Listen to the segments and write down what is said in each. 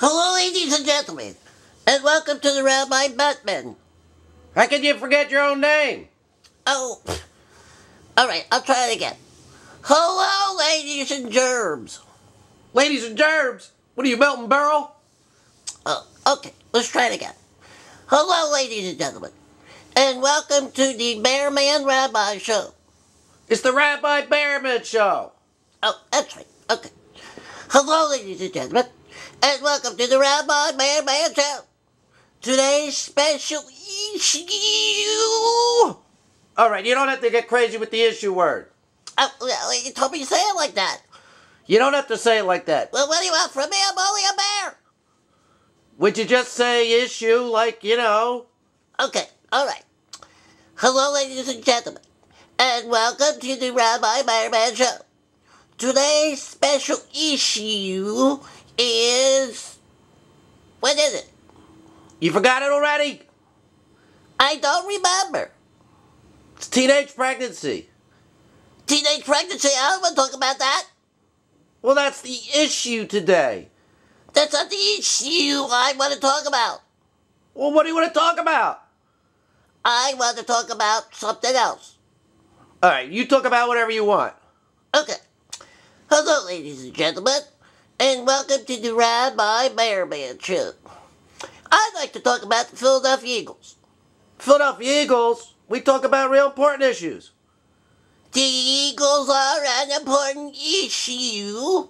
Hello, ladies and gentlemen, and welcome to the Rabbi Batman. How can you forget your own name? Oh, all right, I'll try it again. Hello, ladies and germs. Ladies and germs? what are you, Milton Berle? Oh, okay, let's try it again. Hello, ladies and gentlemen, and welcome to the Bearman Rabbi Show. It's the Rabbi Bearman Show. Oh, that's right. Okay. Hello, ladies and gentlemen, and welcome to the Rabbi Bearman Show. Today's special issue. All right, you don't have to get crazy with the issue word. Oh, you told me to say it like that. You don't have to say it like that. Well, what do you want from me? I'm only a bear. Would you just say issue like, you know? Okay, all right. Hello, ladies and gentlemen, and welcome to the Rabbi Bearman Show. Today's special issue is. What is it? You forgot it already? I don't remember. It's teenage pregnancy. Teenage pregnancy, I don't want to talk about that. Well, that's the issue today. That's not the issue I want to talk about. Well, what do you want to talk about? I want to talk about something else. All right, you talk about whatever you want. Okay. Hello, ladies and gentlemen, and welcome to the Rabbi Bearman Show. I'd like to talk about the Philadelphia Eagles. Philadelphia Eagles, we talk about real important issues. The Eagles are an important issue.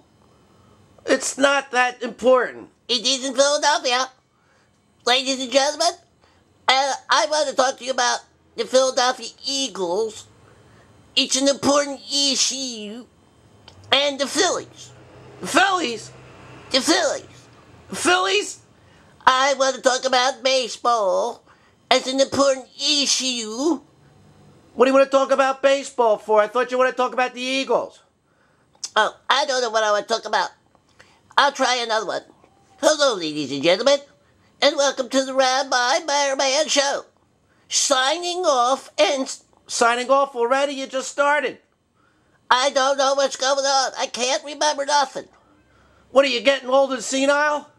It's not that important. It is in Philadelphia. Ladies and gentlemen, and I want to talk to you about the Philadelphia Eagles. It's an important issue. And the Phillies. The Phillies? The Phillies. The Phillies? I want to talk about baseball as an important issue. What do you want to talk about baseball for? I thought you want to talk about the Eagles. Oh, I don't know what I want to talk about. I'll try another one. Hello, ladies and gentlemen, and welcome to the Rabbi Bearman Show. Signing off and Signing off already? You just started. I don't know what's going on. I can't remember nothing. What are you getting old and senile?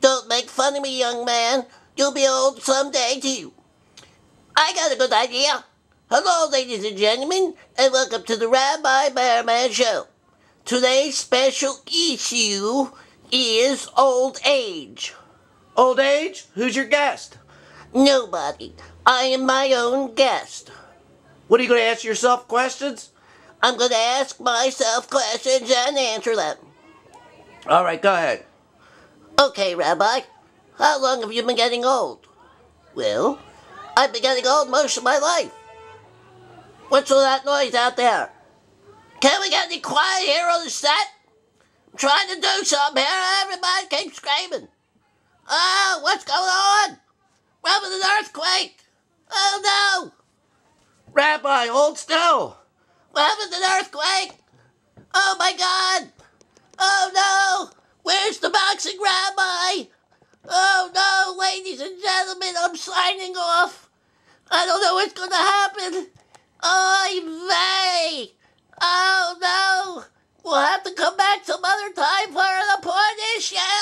Don't make fun of me, young man. You'll be old someday, too. I got a good idea. Hello, ladies and gentlemen, and welcome to the Rabbi Bearman Show. Today's special issue is old age. Old age? Who's your guest? Nobody. I am my own guest. What are you going to ask yourself questions? I'm going to ask myself questions and answer them. All right, go ahead. Okay, Rabbi, how long have you been getting old? Well, I've been getting old most of my life. What's all that noise out there? Can we get any quiet here on the set? I'm trying to do something here. Everybody keeps screaming. Oh, what's going on? We're having an earthquake. Oh no, Rabbi, hold still. We're having an earthquake. Oh my God. Oh no, where's the boxing rabbi? Oh no, ladies and gentlemen, I'm signing off. I don't know what's gonna happen. Oy vey! Oh no! We'll have to come back some other time for an! Oh!